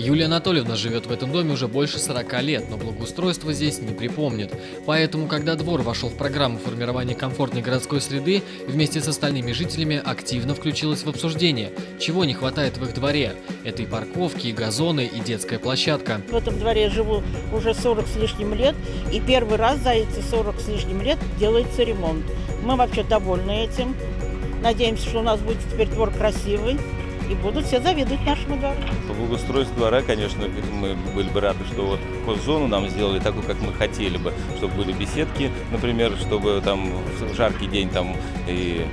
Юлия Анатольевна живет в этом доме уже больше 40 лет, но благоустройство здесь не припомнит. Поэтому, когда двор вошел в программу формирования комфортной городской среды, вместе с остальными жителями активно включилась в обсуждение, чего не хватает в их дворе. Это и парковки, и газоны, и детская площадка. В этом дворе я живу уже 40 с лишним лет, и первый раз за эти 40 с лишним лет делается ремонт. Мы вообще довольны этим. Надеемся, что у нас будет теперь двор красивый, и будут все завидовать нашему двору. По благоустройству двора, конечно, мы были бы рады, что вот зону нам сделали такую, как мы хотели бы, чтобы были беседки, например, чтобы там в жаркий день там и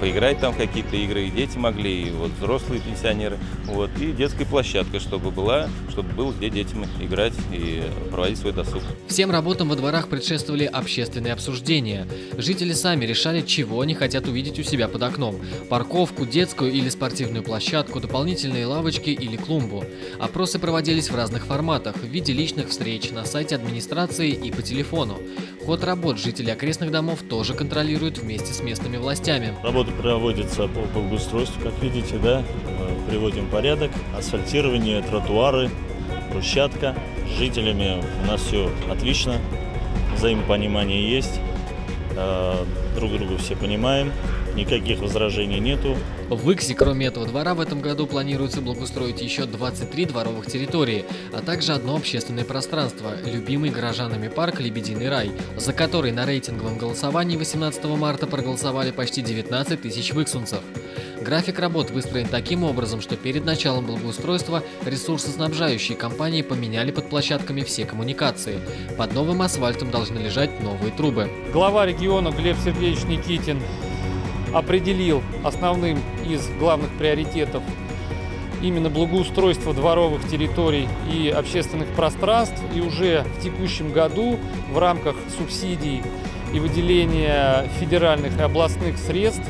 поиграть там какие-то игры, и дети могли, и вот взрослые пенсионеры, вот, и детская площадка, чтобы была, чтобы было где детям играть и проводить свой досуг. Всем работам во дворах предшествовали общественные обсуждения. Жители сами решали, чего они хотят увидеть у себя под окном. Парковку, детскую или спортивную площадку, дополнительные лавочки или клумбу. Опросы проводились в разных форматах, в виде личных встреч, на сайте администрации и по телефону. Ход работ жители окрестных домов тоже контролируют вместе с местными властями. Работа проводится по благоустройству, как видите, да, Мы приводим порядок, асфальтирование, тротуары, брусчатка. С жителями у нас все отлично, взаимопонимание есть, э, друг друга все понимаем, никаких возражений нету. В Иксе, кроме этого двора, в этом году планируется благоустроить еще 23 дворовых территории, а также одно общественное пространство – любимый горожанами парк «Лебединый рай», за который на рейтинговом голосовании 18 марта проголосовали почти 19 тысяч выксунцев. График работ выстроен таким образом, что перед началом благоустройства ресурсоснабжающие компании поменяли под площадками все коммуникации. Под новым асфальтом должны лежать новые трубы. Глава региона Глеб Сергеевич Никитин определил основным из главных приоритетов именно благоустройство дворовых территорий и общественных пространств. И уже в текущем году в рамках субсидий и выделения федеральных и областных средств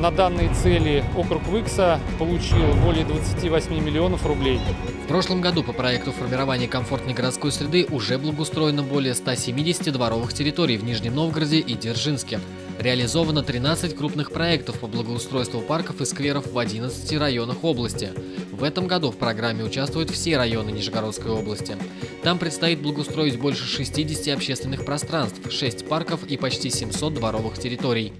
на данные цели округ Выкса получил более 28 миллионов рублей. В прошлом году по проекту формирования комфортной городской среды уже благоустроено более 170 дворовых территорий в Нижнем Новгороде и Дзержинске. Реализовано 13 крупных проектов по благоустройству парков и скверов в 11 районах области. В этом году в программе участвуют все районы Нижегородской области. Там предстоит благоустроить больше 60 общественных пространств, 6 парков и почти 700 дворовых территорий.